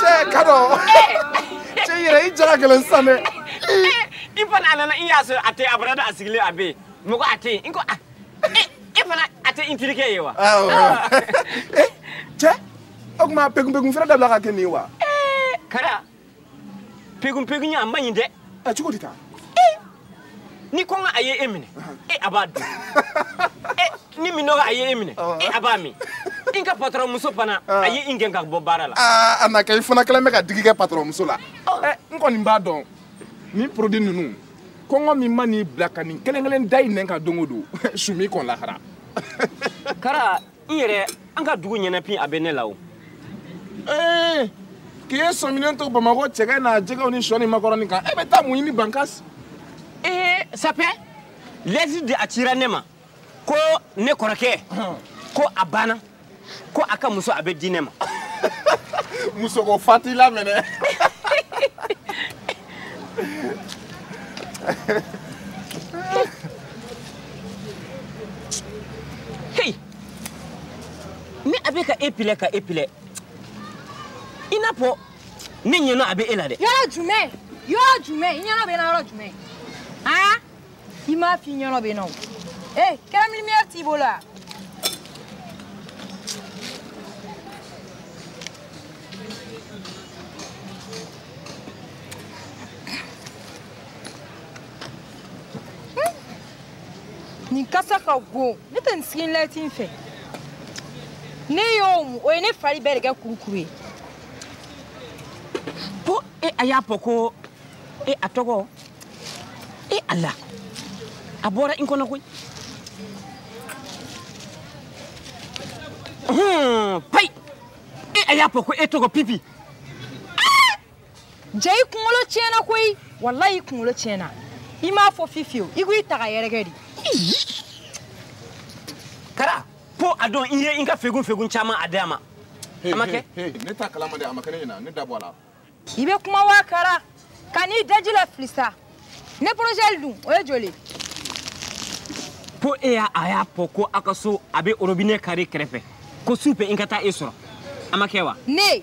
cɛ ka dɔ cɛ yɛrɛ i jara gɛlɛn sisan dɛ i fana a nana i y'a sɔrɔ a tɛ a barada a sigilen a bɛ yen mɔgɔ a tɛ yen n ko a e fana a tɛ intirikɛ ye wa cɛ o tuma pekunpekun fɛrɛ dabila ka kɛ nin ye wa kara pegun pegun ya man ɲi dɛ a cogo di ta ni ko ka a ye e minɛ e a b'a dun ni min nɔgɔ a ye e minɛ e a b'a min i ka patɔrɔn muso fana a ye i gɛn ka bɔ baara la a na kɛ i fana kɛlen bɛ ka digi kɛ patɔrɔn muso la n kɔni b'a dɔn nin produit ninnu kɔngɔ min ma n'i bila ka nin kelen kelen da i nɛn kan don o don sumi kɔn lahara kara n yɛrɛ an ka dugu ɲɛnɛpin a bɛ ne la o ee eh, k'i ye sɔminɛn to bamakɔ cɛkɛ n'a jɛgɛw ni sɔ ni makɔrɔni kan e bɛ taa mun ɲini bankas ee eh, sapɛ lɛsi de a cira ne ma ko ne kɔrɔkɛ ko a banna ko a ka muso a bɛ di ne ma musoko fati la minɛ Hey! Ni a bɛ ka e pilɛ ka e pilɛ i n'a fɔ ne ɲɛna a bɛ e la dɛ. Yɔrɔ jumɛn? Yɔrɔ jumɛn? I ɲɛna bɛ n na yɔrɔ jumɛn? Aa! I m'a f'i ɲɛna bɛ n na o. Ee, kɛra milimiyɛri t'i bolo wa? nin kasa ka bon ne tɛ nin sigi lɛti in fɛ ne y'o mu o ye ne fari bɛɛ de kɛ kurukuru ye ko e a y'a fɔ ko e a tɔgɔ e a la a bɔra n kɔnɔ koyi payi e a y'a fɔ ko e tɔgɔ pipi jɛ i kunkolo tiɲɛna koyi walayi i kunkolo tiɲɛna i m'a fɔ fi fiyewu i ko i taga yɛrɛkɛ de kara ko a dɔn i ye i ka fegun fegun caman a d'a ma a ma kɛ ne t'a kalama dɛ a ma kɛ ne ɲɛna ne da bɔ a la i bɛ kuma wa kara ka n'i daji la fili sa ne porozɛli dun o ye joli ko e y'a a y'a fɔ ko a ka so a bɛ orobinɛ kari kɛrɛfɛ ko su fɛ n ka taa e sɔrɔ a ma kɛ wa ne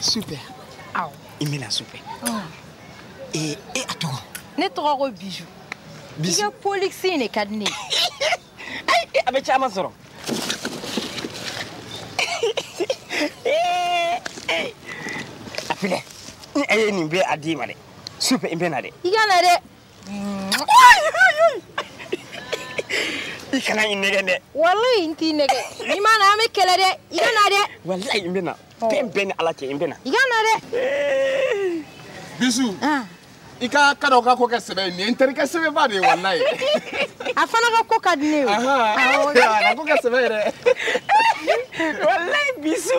super aw i bɛna super ee e a tɔgɔ ne tɔgɔ ko bijou i ka polisi in de ka di ne ye a bɛ caman sɔrɔ a filɛ ne a ye nin bɛɛ a d'i ma dɛ super i bɛ na dɛ i ka na dɛ i kana i nɛgɛ dɛ walayi n t'i nɛgɛ n'i ma na an bɛ kɛlɛ dɛ i ka na dɛ walayi n bɛ na fɛn bɛɛ ni ala cɛ n bɛ na i ka na dɛ bisu i ka ka dɔ ka ko kɛ sɛbɛ ye nin ye n terikɛ sɛbɛba de ye walayi a fana ka ko ka di ne ye a ka ko kɛ sɛbɛ yɛrɛ walayi bisu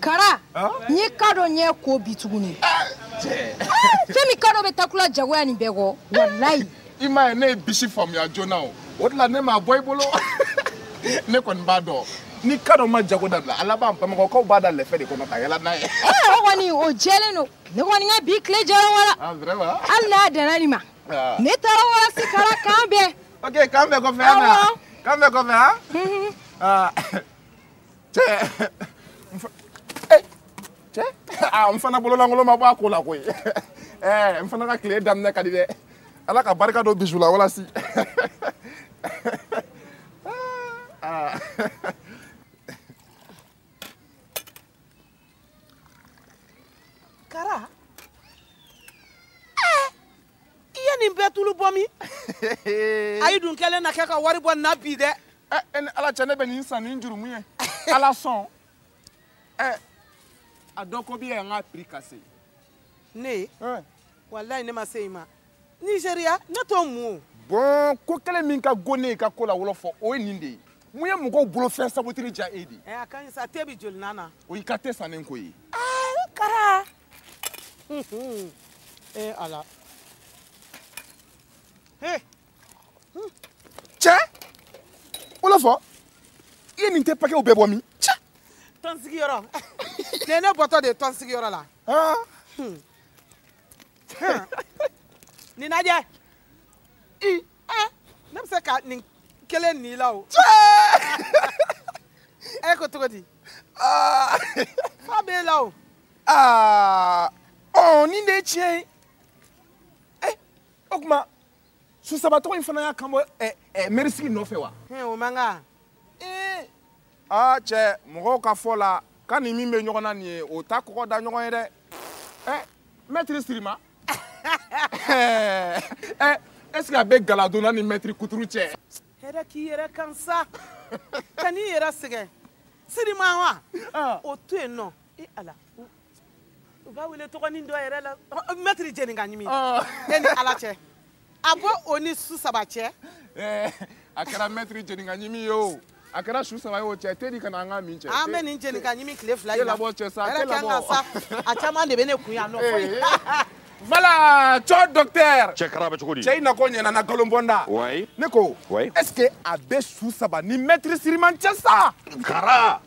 kara n ye kadɔ ɲɛ ko bi tuguni fɛn min kadɔ bɛ takula jagoya nin bɛɛ kɔ walayi i m'a ye ne ye bisi faamuya joona o o de la ne m'a bɔ i bolo ne kɔni b'a dɔn ni kadɔ ma jago dabila ala b'an bamakɔkaw b'a da lɛfɛ de kɔnɔ ka yala n'a ye o kɔni o jɛlen don ne kɔni ka bi tile jɛra wala ah, hali n'a danna nin ma ah. ne taara walasi kara kan bɛɛ ok kan bɛɛ kɔfɛ an na kan bɛɛ kɔfɛ han n fana bololankolon ma bɔ a ko la koyi n fana ka tile daminɛ ka di dɛ ala ka barika don bisu la walasi kara i ye nin bɛɛ tulu bɔ min a yi dun kɛlen na kɛ ka wari bɔ na bi dɛ eh, e ni ala cɛ ne bɛ nin san ni jurumu ye ala sɔn eh, a dɔn ko bi yɛ n ka prix ka se ne eh. walayi ne ma se i ma nizeriya ne t'o mu o bɔn ko kelen min ka go ne ye ka ko la wɔlɔ fɔ o ye nin de ye mun ye mɔgɔw bolo fɛn sabutiri ja e de a ka ɲi sa te bi jolinan na o y'i ka te sannen ko ye kara ee eh, ala ee cɛ o la fɔ i ye nin tɛ pakɛw bɛɛ bɔ min cɛ tɔn sigiyɔrɔ nin ye ne bɔtɔ de ye tɔn sigiyɔrɔ la nin lajɛ i ah, ne bɛ se ka nin kelen nin la o. e ko cogo di. Ah. fa b'e la o. aa ɔ nin de ye tiɲɛ ye. ɛ o tuma susaba tɔgɔ in fana y'a kan bɔ ɛ ɛ mɛrisigi nɔfɛ wa. o man kan. ee aa cɛ mɔgɔw ka fɔ la k'a ni min bɛ ɲɔgɔn na nin ye o t'a kɔkɔ da ɲɔgɔn ye dɛ. ɛ mɛtiri sirima. ɛ est ce que a bɛ galadonna ni mɛtiri kuturu cɛ. hɛrɛ k'i yɛrɛ kan sa ka n'i yɛrɛ sɛgɛn sirima wa ah. o to yen nɔ i ala u b'a wele tɔgɔnin dɔ yɛrɛ la mɛtiri jɛni ka ɲimi ah. e ni ala cɛ. a bɔ o ni su saba cɛ eh, a kɛra mɛtiri jenika ɲimi ye o a kɛra su saba ye o cɛ te di kana an ka min cɛ an bɛ nin jenika ɲimi tile fila ye labɔ cɛ sa te labɔ sa a caman de bɛ ne kun yan nɔ foyi eh. voilà cɔ docteur cɛ kara bɛ cogo di cɛ i na ko ɲɛna na galonbɔnda ne ko est ce que a bɛ su saba ni mɛtiri siriman cɛ sa kara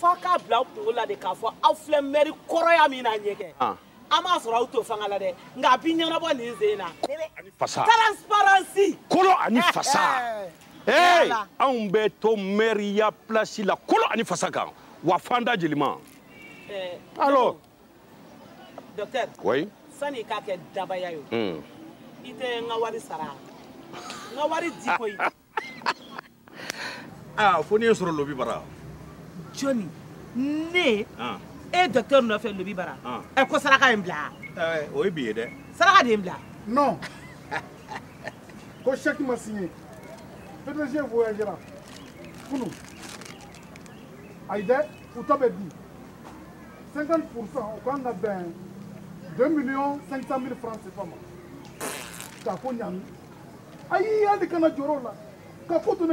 f'a k'a bila aw kunkolo la de k'a fɔ aw filɛ mɛri kɔrɔya min na ɲɛ kɛ ah. an b'a sɔrɔ aw to fanga la dɛ nka a bi ɲɛnabɔ nin sen na fasa transparency kolo ani eh, fasa eh. ee anw bɛ to mɛriya plasi la kolo ani fasa kan wa fanda jelima eh, alors docteur oui sani i k'a kɛ dabaya ye hmm. i tɛ n ka wari sara n ka wari di ko ye aa fo n'i ye sɔrɔ lobi bara jɔni ne ah. e dɔkitɛri nɔfɛ lobi bara ah. ɛ ko saraka ye n bila eh, o ye bi ye dɛ saraka de ye n bila non ko sɛki ma signe pdg voyagera kunu ayidɛ u tɔ bɛ bi 50 o kan ka bɛn 2 millions 500 mille francs CFA ma k'a ko ɲami ayi hali kana jɔrɔ la ka ko to ne